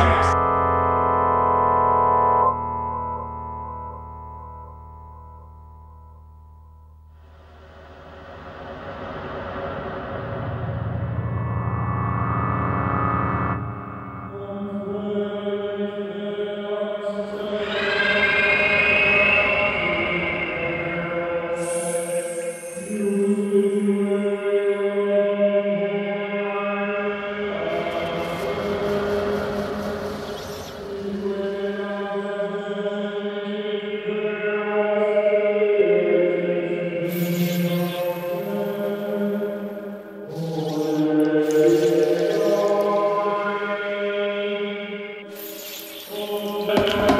problems. بل